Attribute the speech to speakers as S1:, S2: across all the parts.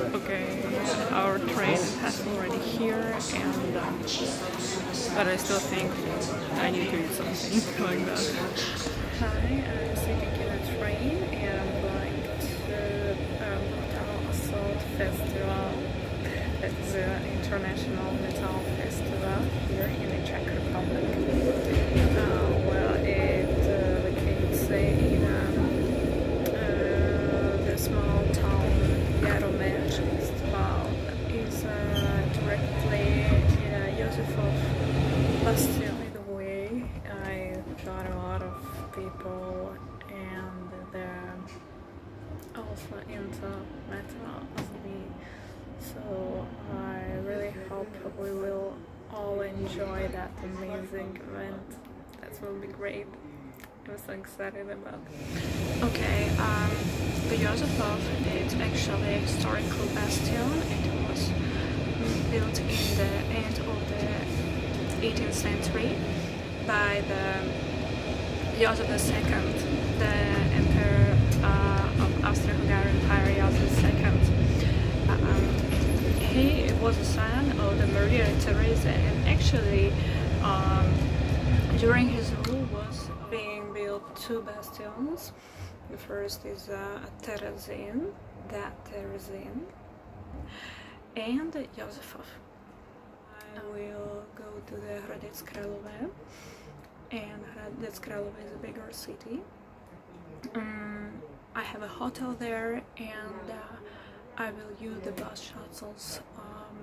S1: Okay, our train has already here, and um, but I still think I need to eat something like that. Hi, I'm sitting in a train and I'm going to um, Metal Assault Festival. It's an international metal festival here in the Czech Republic. Uh, well, it uh, locates in um, uh, the small town Jaroměř. Well, is uh, directly in uh, Josefov Bastion. By the way, I got a lot of people and they're also into metal as me. So I really hope we will all enjoy that amazing event. That will be great. I'm so excited about it. Okay, um, the Josefov is actually a historical bastion. It was built in the end of the 18th century by the Joseph II, the Emperor uh, of Austro-Hungarian Joseph II. Um, he was a son of the Maria Theresa, and actually, um, during his rule was being built two bastions. The first is uh, Terezin, that Terezin, and Josefov. I will go to the Hradec Králové, and Hradec Králové is a bigger city. Um, I have a hotel there, and uh, I will use the bus shuttles um,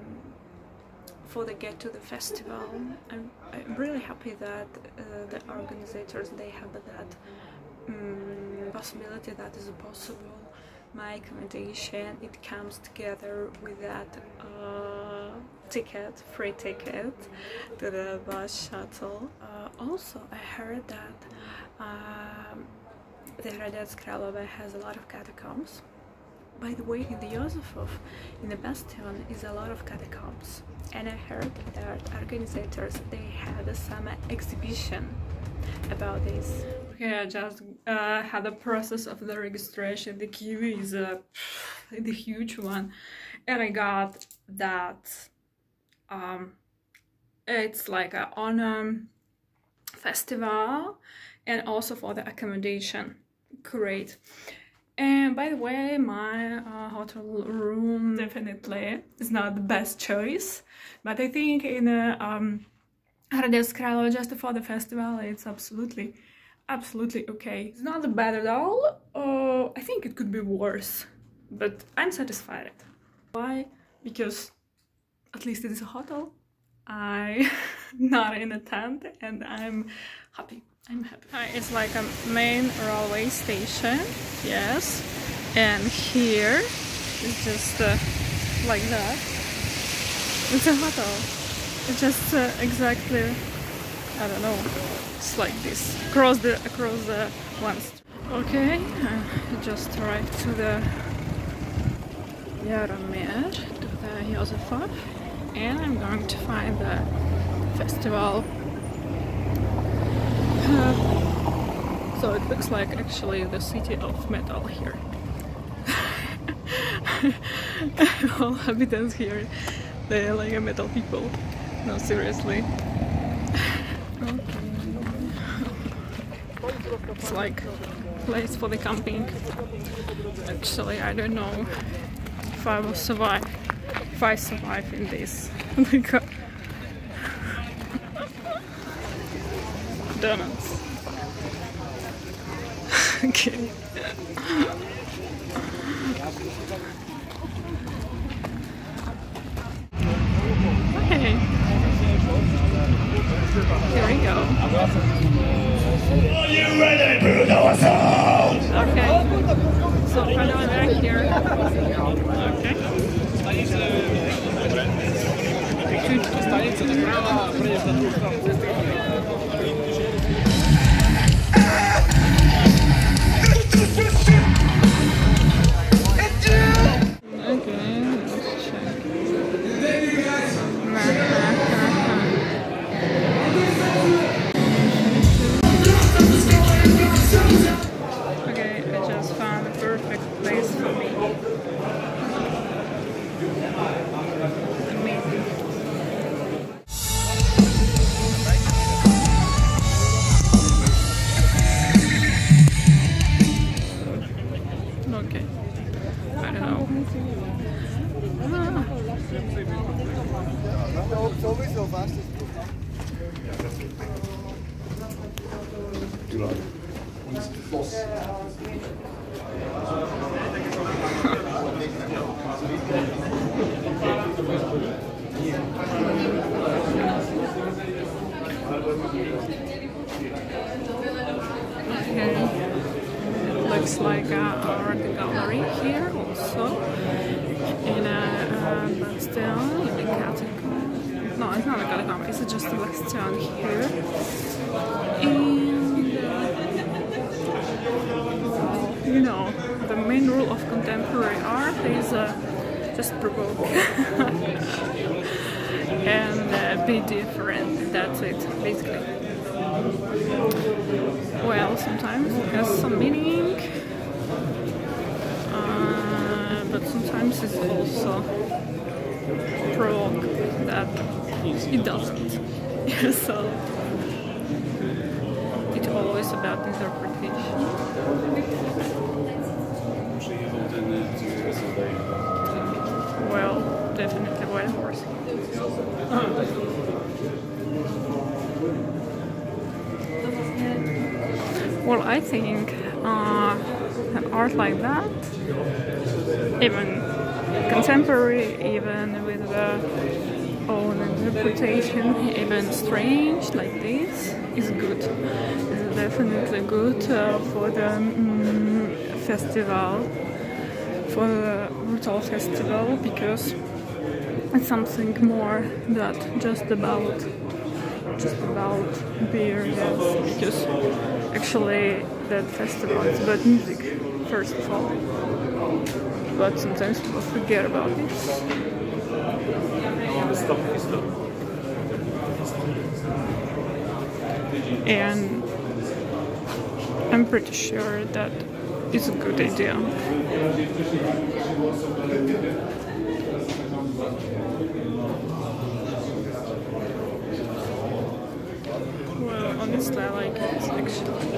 S1: for the get to the festival. I'm, I'm really happy that uh, the organizers they have that um, possibility that is possible. My accommodation it comes together with that uh, ticket, free ticket to the bus shuttle. Uh, also, I heard that um, the Hradec Králové has a lot of catacombs. By the way, in the Josefov, in the Bastion, is a lot of catacombs, and I heard that organizers they had some exhibition about this. Okay, I just uh, had the process of the registration. The queue is a, the huge one, and I got that. Um, it's like a honor festival, and also for the accommodation. Great. And by the way, my uh, hotel room definitely is not the best choice, but I think in a um, Králové just for the festival, it's absolutely, absolutely okay. It's not bad at all. Uh, I think it could be worse, but I'm satisfied. Why? Because at least it is a hotel. I not in a tent, and I'm happy. I'm happy. Hi, it's like a main railway station, yes. And here is just uh, like that. It's a hotel. It's just uh, exactly, I don't know, it's like this, across the, across the one. Okay, just arrived to the Jaroměř, to the Josefov, and I'm going to find the festival so it looks like actually the city of metal here. All habitants here, they're like a metal people. No, seriously. It's like place for the camping. Actually, I don't know if I will survive. If I survive in this oh because donuts. Okay. Okay. Here we go.
S2: Are you ready, Bruno
S1: Okay. So finally we're here. Okay. Okay, Okay. It looks like uh, a art gallery here also in a uh, Bastion in the catacomb. No, it's not a catacomb, it's just a Bastion here. And uh, you know, the main rule of contemporary art is uh, just provoke and uh, be different. That's it, basically. Well, sometimes it has some meaning, but sometimes it's also provoke that it doesn't. so it's always about interpretation. Well, definitely white horse. Well, I think uh, art like that, even contemporary, even with the own interpretation, even strange like this, is good. It's definitely good uh, for the mm, festival, for the Brutal Festival, because it's something more than just about just about beer, yes, because actually that festival is about music, first of all. But sometimes people forget about it. And I'm pretty sure that it's a good idea. Well, honestly, I like it. Actually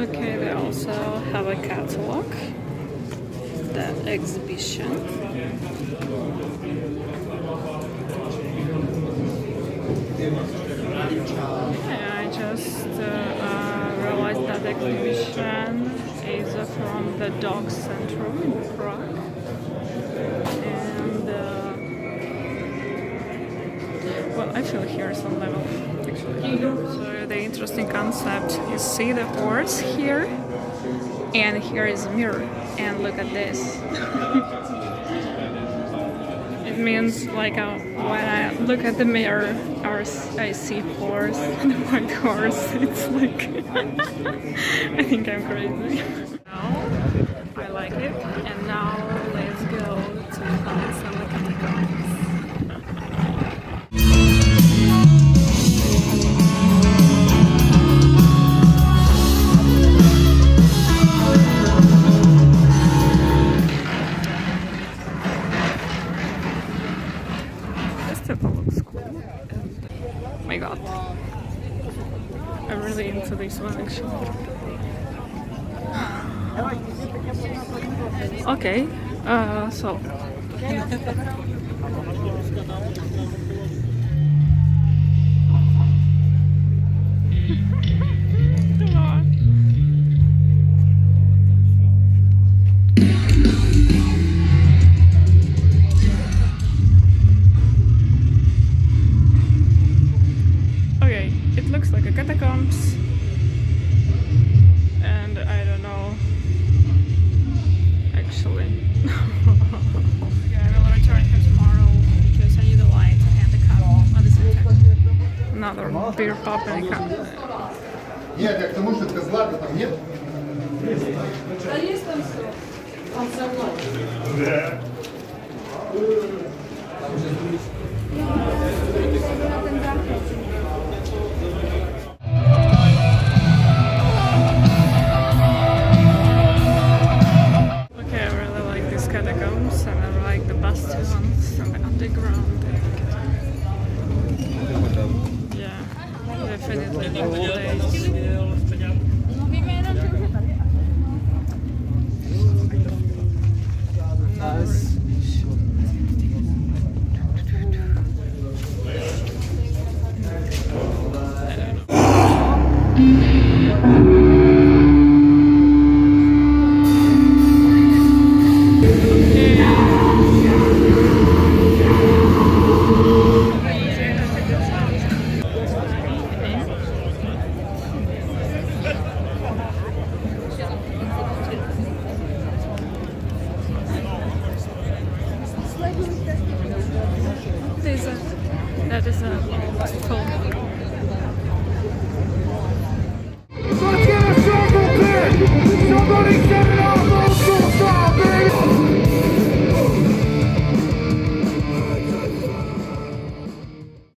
S1: Okay, they also have a catalog, the exhibition. I just uh, uh, realized that the exhibition is uh, from the DOX Centrum in Prague. And I feel here some level. So the interesting concept you see the horse here, and here is a mirror, and look at this. it means like uh, when I look at the mirror, I see horse, the white horse. It's like I think I'm crazy. I like it, uh, so. Нет, я к тому, что там нет. Да есть там все. Там Okay, I really like these catacombs and I like the bastions and the underground. There's a,
S3: that is a
S4: cold.